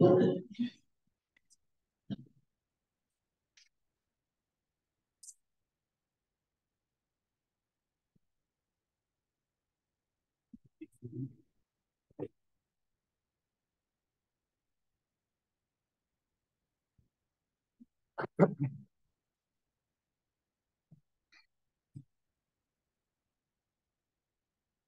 Good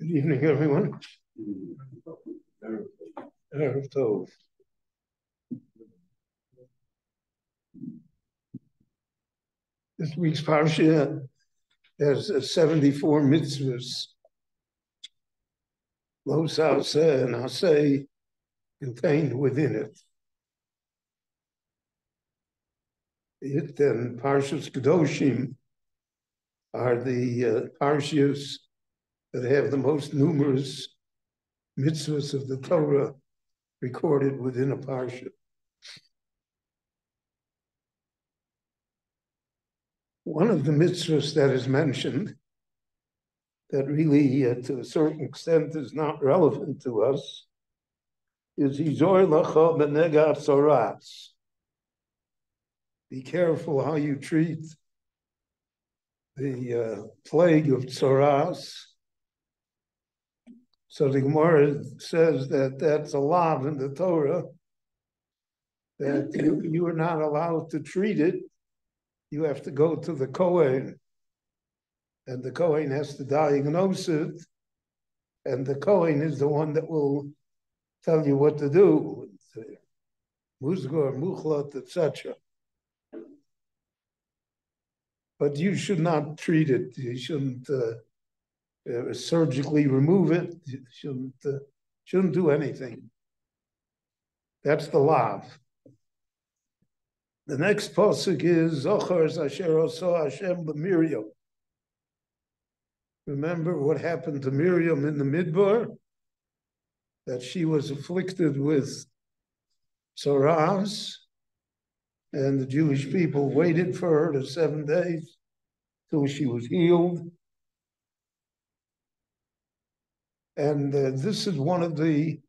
evening, everyone. Mm-hmm. Erev Tov. This week's parsha has 74 mitzvahs. Lo Sasa and Asay contained within it. It and Parshas Kedoshim are the uh, parshas that have the most numerous mitzvahs of the Torah recorded within a parsha. One of the mitzvahs that is mentioned that really, uh, to a certain extent, is not relevant to us is Izor Lacha Benegat Soratz. Be careful how you treat the uh, plague of Tzoras. So the Gemara says that that's a law in the Torah, that you, you are not allowed to treat it. You have to go to the Kohen, and the Kohen has to diagnose it, and the Kohen is the one that will tell you what to do. Musgor, Muchlat, etc but you should not treat it. You shouldn't uh, uh, surgically remove it. You shouldn't uh, shouldn't do anything. That's the lav. The next pasuk is Zochar Asher Oso Hashem Miriam. Remember what happened to Miriam in the Midbar? That she was afflicted with tzoras, and the Jewish people waited for her to seven days till she was healed. And uh, this is one of the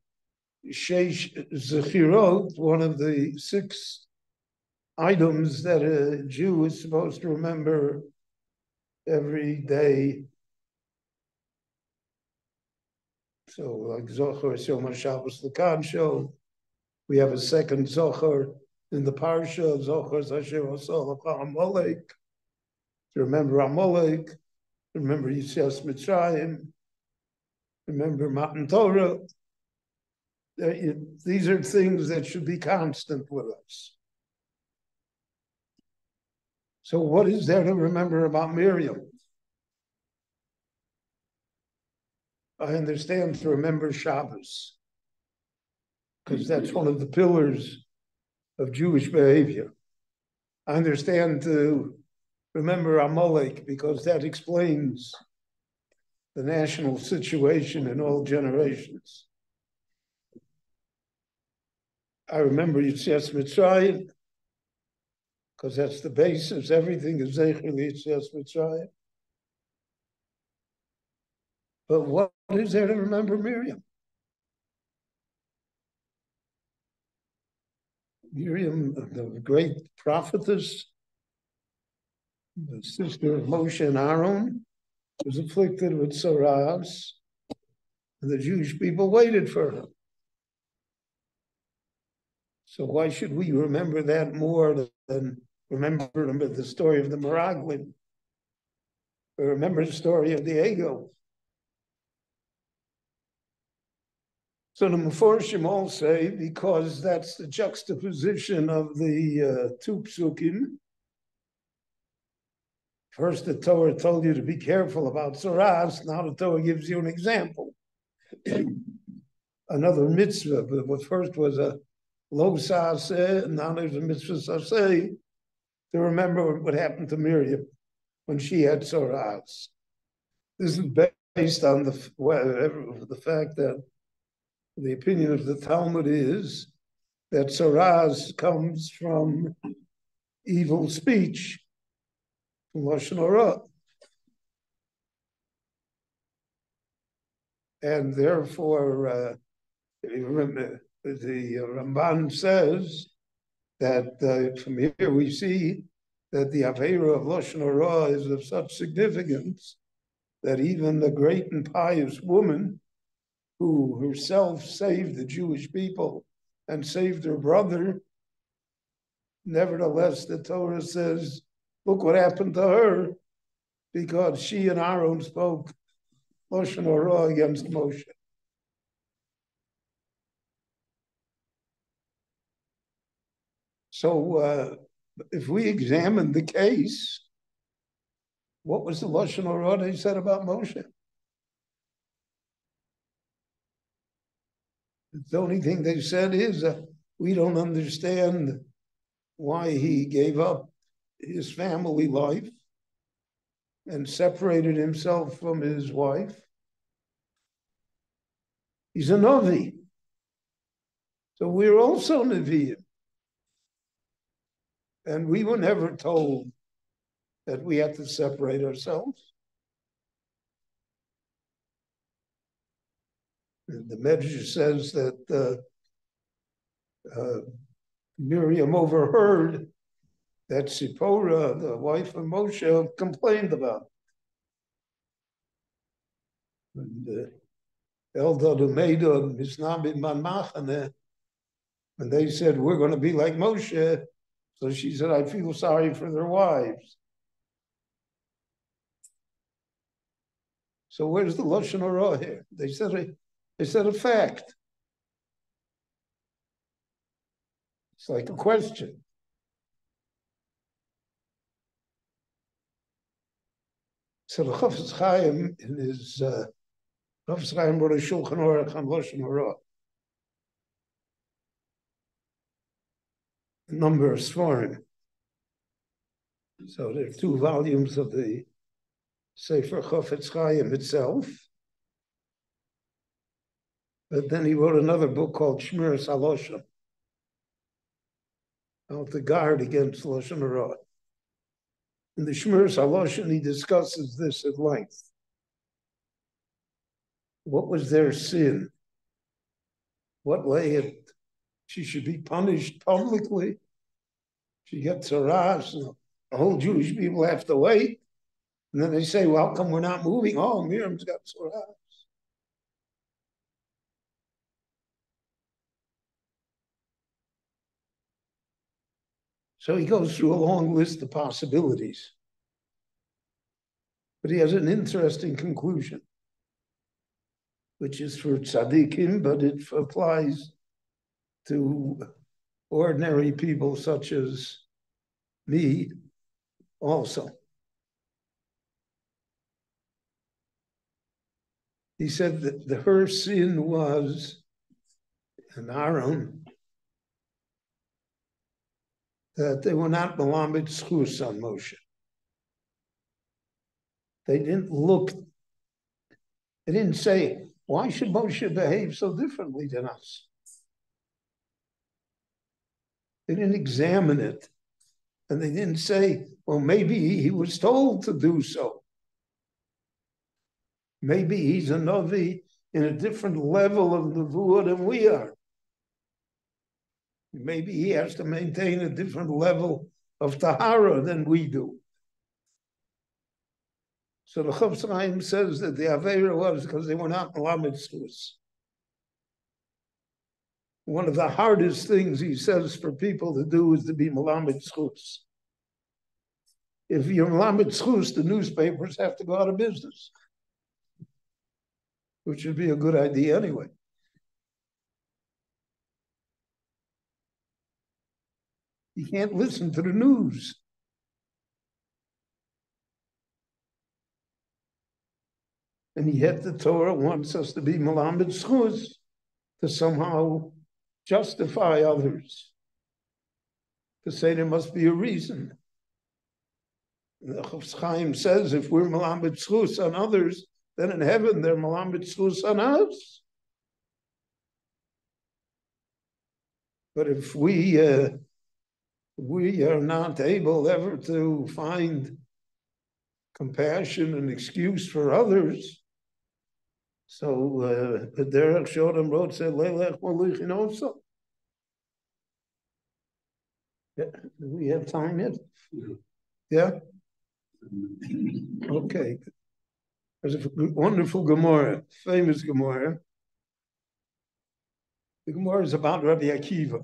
Sheish Zechirot, one of the six items that a Jew is supposed to remember every day. So, like Zachor, Yom Shabbos, Lakan show, we have a second Zachor in the parsha of Zohar Zashem Osol Amalek, to remember Amalek, remember Yitzias Mitzrayim, remember Matan Torah. These are things that should be constant with us. So, what is there to remember about Miriam? I understand to remember Shabbos, because that's one of the pillars of Jewish behavior. I understand to remember Amalek because that explains the national situation in all generations. I remember Yitzias Mitzrayim because that's the basis. Everything is Zecher Mitzrayim. But what is there to remember Miriam? Miriam, the great prophetess, the sister of Moshe and Aaron, was afflicted with tzoras, and the Jewish people waited for her. So why should we remember that more than remember the story of the Meraglim, or remember the story of the ego? So the Meforshim all say, because that's the juxtaposition of the uh, two psukim. First, the Torah told you to be careful about Tzoras. Now the Torah gives you an example. Another mitzvah, but what first was a lo saseh, and there's a mitzvah to remember what happened to Miriam when she had Tzoras. This is based on the, the fact that the opinion of the Talmud is that Tzoras comes from evil speech, from Lashon Hara. And therefore, uh, remember, the Ramban says that uh, from here we see that the Avera of Lashon Hara is of such significance that even the great and pious woman who herself saved the Jewish people and saved her brother, nevertheless, the Torah says, look what happened to her because she and Aaron spoke Lashon Hara against Moshe. So uh, if we examine the case, what was the Lashon Hara they said about Moshe? The only thing they said is uh, we don't understand why he gave up his family life and separated himself from his wife. He's a Navi. So we're also Nevi'im. And we were never told that we had to separate ourselves. The Medrash says that uh, uh, Miriam overheard that Tzipporah, the wife of Moshe, complained about. And uh, Eldad Umeida and Misnabim Man and they said, We're going to be like Moshe. So she said, I feel sorry for their wives. So where's the Lashon Hara here? They said a, they said a fact. It's like a question. So the Chafetz Chaim in his uh, Chafetz Chaim wrote a Shulchan Aruch on Lashon Hara. Number Svarim. So there are two volumes of the Sefer Chafetz Chaim itself. But then he wrote another book called Shmiras Haloshon, how the guard against Lashon Hara. In the Shmiras Haloshon, he discusses this at length. What was their sin? What lay it? She should be punished publicly. She gets her and the whole Jewish people have to wait. And then they say, well, come we're not moving? Oh, Miriam's got eyes. So he goes through a long list of possibilities. But he has an interesting conclusion, which is for tzaddikim, but it applies to ordinary people such as me also. he said that the, her sin was, and our own, that they were not Malamed Schus on Moshe. They didn't look, they didn't say, why should Moshe behave so differently than us? They didn't examine it. And they didn't say, well, maybe he was told to do so. Maybe he's a Navi in a different level of Nevuah than we are. Maybe he has to maintain a different level of Tahara than we do. So the Chofetz says that the Avera was because they were not Malamed One of the hardest things he says for people to do is to be Malamed If you're Malamed the newspapers have to go out of business which would be a good idea anyway. You can't listen to the news. And yet the Torah wants us to be Malamed Schuz to somehow justify others, to say there must be a reason. The Chaim says if we're Malamed Schuz on others, then in heaven they're Malamed Tzlus on us. But if we uh, we are not able ever to find compassion and excuse for others, So uh, the Derek showed him road said Leilech Malichin also. Yeah, do we have time yet? Yeah? Okay. There's a wonderful Gemara, famous Gemara. The Gemara is about Rabbi Akiva.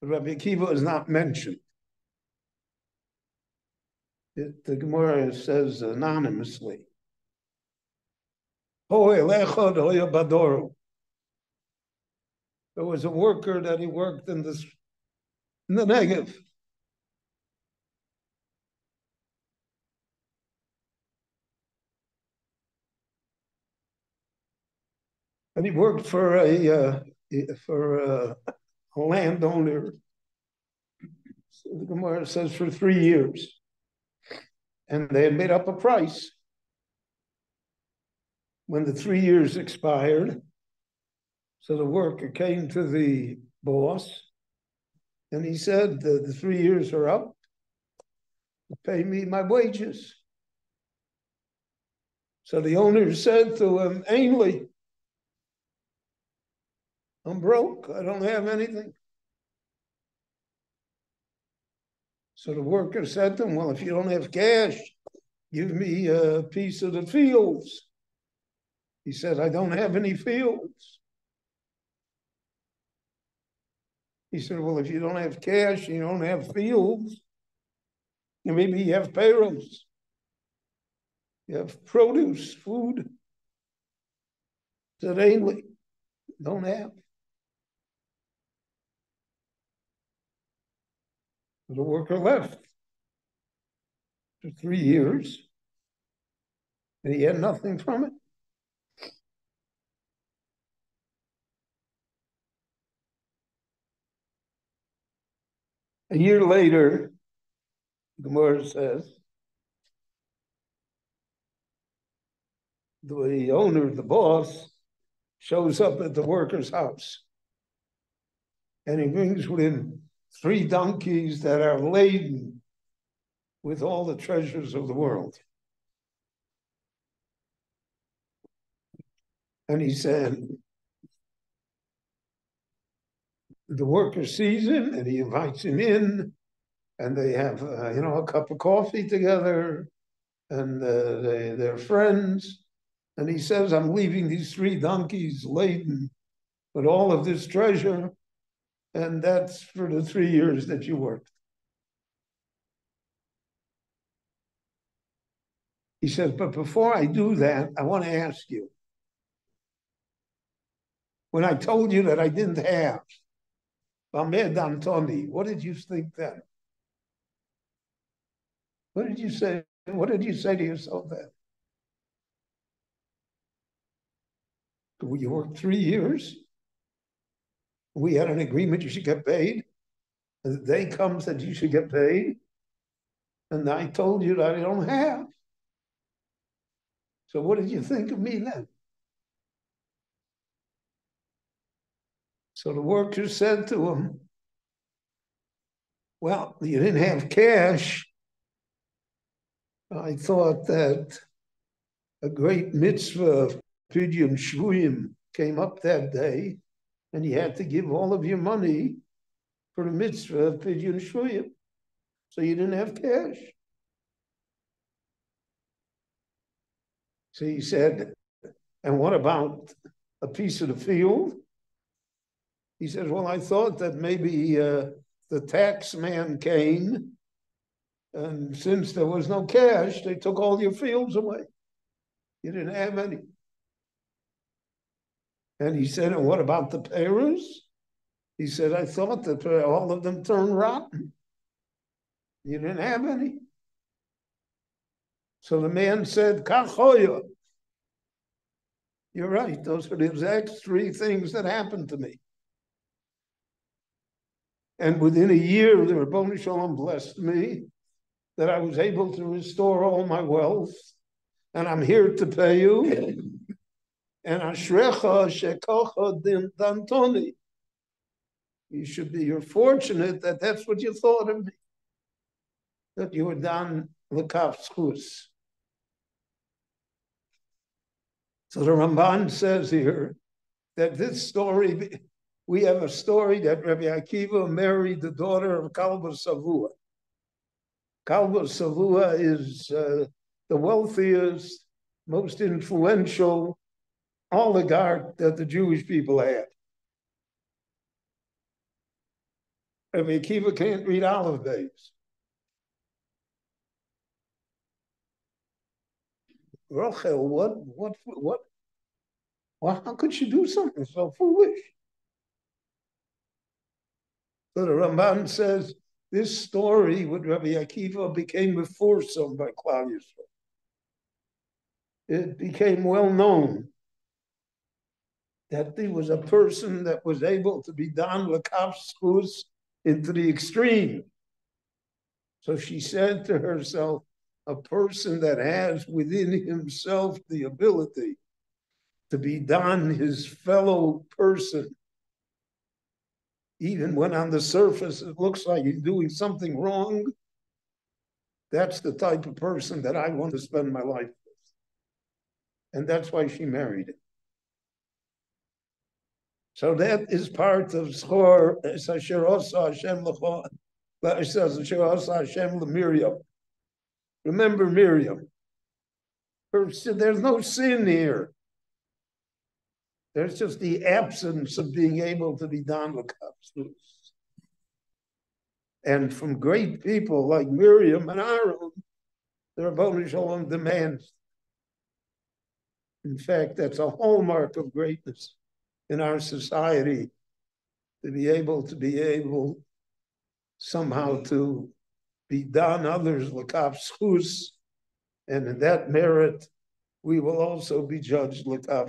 But Rabbi Akiva is not mentioned. It, the Gemara says anonymously. There was a worker that he worked in this in the Negev. And he worked for a uh, for a, a landowner. So the Gemara says for three years, and they had made up a price. When the three years expired, so the worker came to the boss, and he said, "the, the three years are up. Pay me my wages." So the owner said to him, Ainley, I'm broke. I don't have anything. So the worker said to him, Well, if you don't have cash, give me a piece of the fields. He said, I don't have any fields. He said, Well, if you don't have cash, you don't have fields, and maybe you have payrolls. You have produce, food. Said Ainley, don't have. The worker left for three years, and he had nothing from it. A year later, Gemara says, the owner, the boss, shows up at the worker's house. And he brings with him three donkeys that are laden with all the treasures of the world. And he said, the worker sees him and he invites him in, and they have, uh, you know, a cup of coffee together, and uh, they, they're friends. And he says, I'm leaving these three donkeys laden with all of this treasure and that's for the three years that you worked. He says, but before I do that, I want to ask you. When I told you that I didn't have Bamed Antoni, what did you think then? What did you say? What did you say to yourself then? You worked three years we had an agreement you should get paid. They come said you should get paid. And I told you that I don't have. So what did you think of me then? So the worker said to him, Well, you didn't have cash. I thought that a great mitzvah of Pidyon Shvuyim came up that day and you had to give all of your money for the mitzvah of Pidyon Shvuyim. So you didn't have cash. So he said, and what about a piece of the field? He says, well, I thought that maybe uh, the tax man came and since there was no cash, they took all your fields away. You didn't have any. And he said, and what about the Perus? He said, I thought that all of them turned rotten. You didn't have any. So the man said, Kachoya. You're right. Those are the exact three things that happened to me. And within a year, the Ribono Shel Olam blessed me that I was able to restore all my wealth. And I'm here to pay you and Ashrecha Shekocha Dantoni. You should be, you're fortunate that that's what you thought of me, that you were done Lekaf Schus. So the Ramban says here that this story, we have a story that Rabbi Akiva married the daughter of Kalba Savua. Kalba Savua is uh, the wealthiest, most influential oligarch that the Jewish people had. Rabbi Akiva can't read Aleph Beis. Rachel, what, what, what, well, how could she do something so foolish? So the Ramban says this story with Rabbi Akiva became a foursome by Claudius. It became well known that there was a person that was able to be Don Lakavskus into the extreme. So she said to herself, a person that has within himself the ability to be done his fellow person, even when on the surface it looks like he's doing something wrong, that's the type of person that I want to spend my life with. And that's why she married him. So that is part of Schor, Asher Osa Hashem Hashem Miriam. Remember Miriam. Her, there's no sin here. There's just the absence of being able to be Don And from great people like Miriam and Aaron, the Ribono Shel Olam demands. In fact, that's a hallmark of greatness in our society to be able to be able somehow to be done others lakav schus, and in that merit we will also be judged lakav